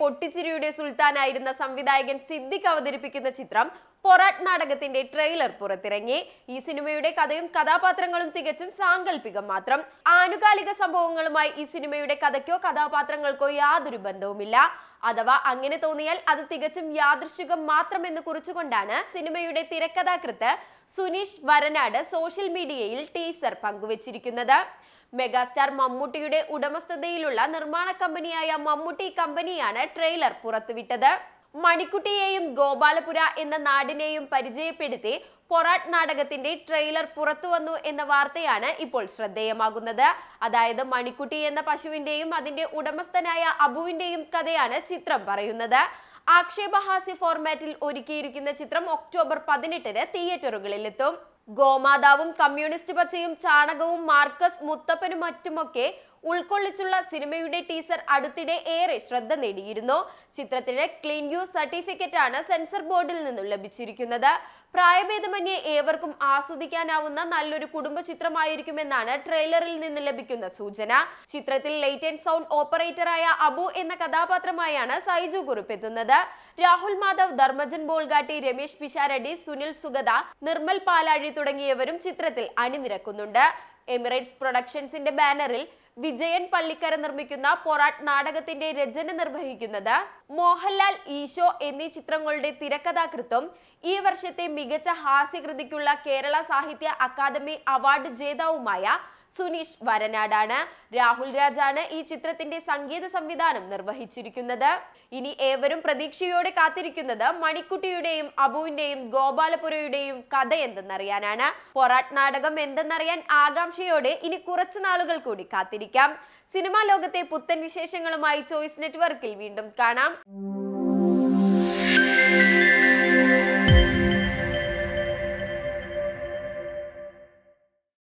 പൊട്ടിച്ചിരിയുടെ സുൽത്താനായിരുന്ന സംവിധായകൻ സിദ്ദിഖ് അവതരിപ്പിക്കുന്ന ചിത്രം പൊറാട്ട് നാടകത്തിന്റെ ട്രെയിലർ പുറത്തിറങ്ങി. ഈ സിനിമയുടെ കഥയും കഥാപാത്രങ്ങളും തികച്ചും സാങ്കല്പികം മാത്രം. ആനുകാലിക സംഭവങ്ങളുമായി ഈ സിനിമയുടെ കഥയ്ക്കോ കഥാപാത്രങ്ങൾക്കോ യാതൊരു ബന്ധവുമില്ല. അഥവാ അങ്ങനെ തോന്നിയാൽ അത് തികച്ചും യാദൃശ്ചികം മാത്രമെന്ന് കുറിച്ചുകൊണ്ടാണ് സിനിമയുടെ തിരക്കഥാകൃത്ത് സുനീഷ് വരനാട് സോഷ്യൽ മീഡിയയിൽ ടീസർ പങ്കുവച്ചിരിക്കുന്നത്. മെഗാസ്റ്റാർ മമ്മൂട്ടിയുടെ ഉടമസ്ഥതയിലുള്ള നിർമ്മാണ കമ്പനിയായ മമ്മൂട്ടി കമ്പനിയാണ് ട്രെയിലർ പുറത്തുവിട്ടത്. മണിക്കുട്ടിയെയും ഗോപാലപുര എന്ന നാടിനെയും പരിചയപ്പെടുത്തി പൊറാട്ട് നാടകത്തിന്റെ ട്രെയിലർ പുറത്തു വന്നു എന്ന വാർത്തയാണ് ഇപ്പോൾ ശ്രദ്ധേയമാകുന്നത്. അതായത് മണിക്കുട്ടി എന്ന പശുവിന്റെയും അതിന്റെ ഉടമസ്ഥനായ അബുവിന്റെയും കഥയാണ് ചിത്രം പറയുന്നത്. ആക്ഷേപഹാസ്യ ഫോർമാറ്റിൽ ഒരുക്കിയിരിക്കുന്ന ചിത്രം ഒക്ടോബർ പതിനെട്ടിന് തിയേറ്ററുകളിലെത്തും ഗോമാതാവും കമ്മ്യൂണിസ്റ്റ് പച്ചയും ചാണകവും മാർക്കസ് മുത്തപ്പനും മറ്റുമൊക്കെ ഉൾക്കൊള്ളിച്ചുള്ള സിനിമയുടെ ടീസർ അടുത്തിടെ ഏറെ ശ്രദ്ധ നേടിയിരുന്നു. ചിത്രത്തിന് ക്ലീൻ യു സർട്ടിഫിക്കറ്റ് ആണ് സെൻസർ ബോർഡിൽ നിന്നും ലഭിച്ചിരിക്കുന്നത്. പ്രായഭേദമന്യേ ഏവർക്കും ആസ്വദിക്കാനാവുന്ന നല്ലൊരു കുടുംബ ചിത്രമായിരിക്കുമെന്നാണ് ട്രെയിലറിൽ നിന്ന് ലഭിക്കുന്ന സൂചന. ചിത്രത്തിൽ ലൈറ്റ് ആൻഡ് സൗണ്ട് ഓപ്പറേറ്ററായ അബു എന്ന കഥാപാത്രമായാണ് സൈജു കുറിപ്പെത്തുന്നത്. രാഹുൽ മാധവ് ധർമ്മജൻ ബോൾഗാട്ടി രമേശ് പിഷാരടി സുനിൽ സുഗത നിർമ്മൽ പാലാഴി തുടങ്ങിയവരും ചിത്രത്തിൽ അണിനിരക്കുന്നുണ്ട്. എമിറേറ്റ്സ് പ്രൊഡക്ഷൻസിന്റെ ബാനറിൽ വിജയൻ പള്ളിക്കര നിർമ്മിക്കുന്ന പൊറാട്ട് നാടകത്തിന്റെ രചന നിർവഹിക്കുന്നത് മോഹൻലാൽ ഈശോ എന്നീ ചിത്രങ്ങളുടെ തിരക്കഥാകൃത്തും ഈ വർഷത്തെ മികച്ച ഹാസ്യകൃതിക്കുള്ള കേരള സാഹിത്യ അക്കാദമി അവാർഡ് ജേതാവുമായ സുനീഷ് വരനാടാണ്. രാഹുൽ രാജാണ് ഈ ചിത്രത്തിന്റെ സംഗീത സംവിധാനം നിർവഹിച്ചിരിക്കുന്നത്. ഇനി ഏവരും പ്രതീക്ഷയോടെ കാത്തിരിക്കുന്നത് മണിക്കുട്ടിയുടെയും അബുവിന്റെയും ഗോപാലപുരയുടെയും കഥ എന്തെന്നറിയാനാണ്. പൊറാട്ട് നാടകം എന്തെന്നറിയാൻ ആകാംക്ഷയോടെ ഇനി കുറച്ചു നാളുകൾ കൂടി കാത്തിരിക്കാം. സിനിമാ ലോകത്തെ പുത്തൻ വിശേഷങ്ങളുമായി ചോയ്സ് നെറ്റ്വർക്കിൽ വീണ്ടും കാണാം.